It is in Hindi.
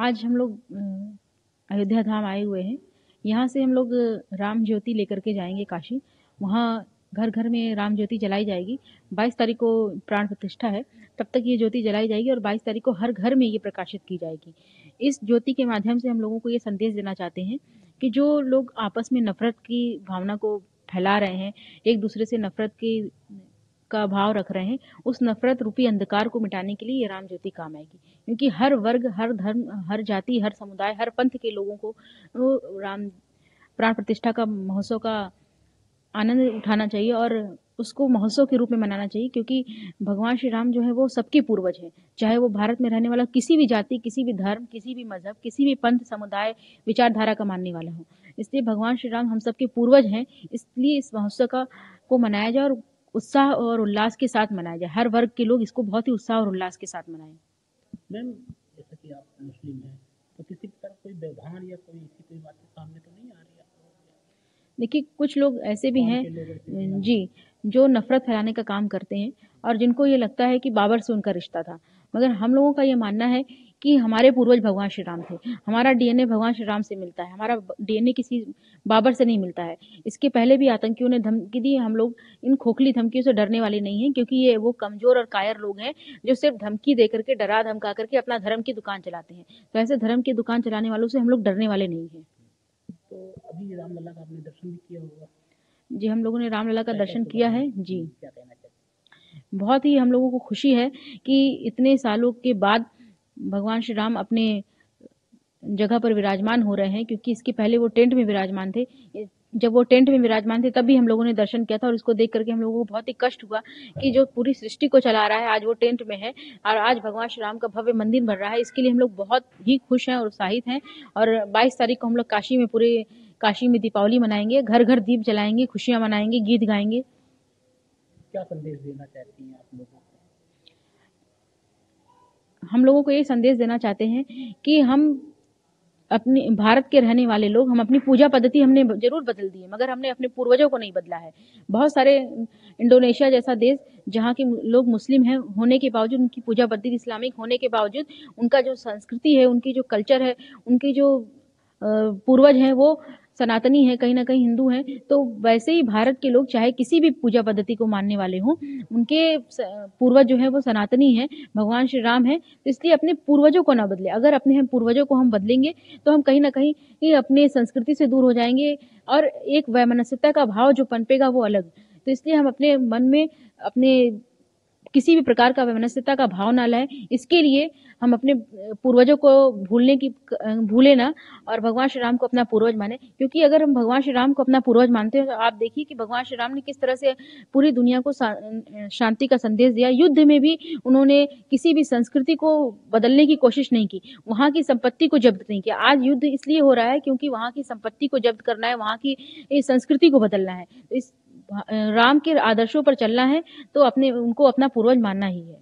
आज हम लोग अयोध्या धाम आए हुए हैं। यहाँ से हम लोग राम ज्योति लेकर के जाएँगे काशी। वहाँ घर घर में राम ज्योति जलाई जाएगी। 22 तारीख को प्राण प्रतिष्ठा है। तब तक ये ज्योति जलाई जाएगी और 22 तारीख को हर घर में ये प्रकाशित की जाएगी। इस ज्योति के माध्यम से हम लोगों को ये संदेश देना चाहते हैं कि जो लोग आपस में नफरत की भावना को फैला रहे हैं, एक दूसरे से नफरत की का भाव रख रहे हैं, उस नफरत रूपी अंधकार को मिटाने के लिए ये राम ज्योति काम आएगी। क्योंकि हर वर्ग, हर धर्म, हर जाति, हर समुदाय, हर पंथ के लोगों को राम, प्राण प्रतिष्ठा का, महोत्सव का आनंद उठाना चाहिए और उसको महोत्सव के रूप में मनाना चाहिए, क्योंकि भगवान श्री राम जो है वो सबके पूर्वज हैं। चाहे वो भारत में रहने वाला किसी भी जाति, किसी भी धर्म, किसी भी मज़हब, किसी भी पंथ, समुदाय, विचारधारा का मानने वाला हो। इसलिए भगवान श्री राम हम सबके पूर्वज हैं, इसलिए इस महोत्सव का, को मनाया जाए और उत्साह और उल्लास के साथ मनाया जाए। हर वर्ग के लोग इसको बहुत ही उत्साह और उल्लास के साथ मनाए। मैम, जैसा कि आप मुस्लिम हैं तो किसी तरह कोई व्यवधान या कोई ऐसी कोई बात सामने तो नहीं आ रही देखिए कुछ लोग ऐसे भी हैं जी जो नफरत फैलाने का काम करते हैं और जिनको ये लगता है कि बाबर से उनका रिश्ता था। मगर हम लोगों का ये मानना है कि हमारे पूर्वज भगवान श्री राम थे। हमारा डीएनए भगवान श्री राम से मिलता है। हमारा डीएनए किसी बाबर से नहीं मिलता है। इसके पहले भी आतंकियों ने धमकी दी। हम लोग इन खोखली धमकियों से डरने वाले नहीं हैं क्योंकि ये वो कमज़ोर और कायर लोग हैं जो सिर्फ़ धमकी दे करके डरा धमका करके अपना धर्म की दुकान चलाते हैं। तो ऐसे धर्म की दुकान चलाने वालों से हम लोग डरने वाले नहीं हैं। तो अभी रामलला का आपने दर्शन भी किया होगा। जी हम लोगों ने रामलला का दर्शन किया है जी क्या कहना बहुत ही हम लोगों को खुशी है कि इतने सालों के बाद भगवान श्री राम अपने जगह पर विराजमान हो रहे हैं क्योंकि इसके पहले वो टेंट में विराजमान थे। जब वो टेंट में विराजमान थे तभी हम लोगों ने दर्शन किया था और इसको देख करके हम लोगों को बहुत ही कष्ट हुआ कि जो पूरी सृष्टि को चला रहा है आज वो टेंट में है और आज भगवान श्री राम का भव्य मंदिर बन रहा है। इसके लिए हम लोग बहुत ही खुश हैं और उत्साहित हैं और बाईस तारीख को हम लोग काशी में पूरे काशी में दीपावली मनाएँगे घर घर दीप जलाएँगे खुशियाँ मनाएँगे गीत गाएँगे। क्या संदेश देना चाहती हैं आप लोगों को? हम लोगों को ये संदेश देना चाहते हैं कि हम अपने, भारत के रहने वाले लोग, हम अपनी पूजा पद्धति हमने ज़रूर बदल दी है, मगर हमने अपने पूर्वजों को नहीं बदला है। बहुत सारे इंडोनेशिया जैसा देश, जहाँ के लोग मुस्लिम हैं, होने के बावजूद, उनकी पूजा पद्धति इस्लामिक होने के बावजूद, उनका जो संस्कृति है, उनकी जो कल्चर है, उनकी जो पूर्वज हैं, वो सनातनी है, कहीं ना कहीं हिंदू हैं तो वैसे ही भारत के लोग चाहे किसी भी पूजा पद्धति को मानने वाले हों, उनके पूर्वज जो है वो सनातनी है, भगवान श्री राम है तो इसलिए अपने पूर्वजों को ना बदले। अगर अपने हम पूर्वजों को हम बदलेंगे तो हम कहीं ना कहीं अपने संस्कृति से दूर हो जाएँगे और एक वैमनस्यता का भाव जो पनपेगा वो अलग। तो इसलिए हम अपने मन में, अपने किसी भी प्रकार का वैमनस्यता का भाव ना लाए। इसके लिए हम अपने पूर्वजों को भूलने की, भूले ना और भगवान श्री राम को अपना पूर्वज माने। क्योंकि अगर हम भगवान श्री राम को अपना पूर्वज मानते हैं तो आप देखिए कि भगवान श्री राम ने किस तरह से पूरी दुनिया को शांति का संदेश दिया। युद्ध में भी उन्होंने किसी भी संस्कृति को बदलने की कोशिश नहीं की। वहाँ की संपत्ति को जब्त नहीं किया। आज युद्ध इसलिए हो रहा है क्योंकि वहाँ की संपत्ति को जब्त करना है, वहाँ की, संस्कृति को बदलना है। तो इस राम के आदर्शों पर चलना है तो अपने उनको अपना पूर्वज मानना ही है।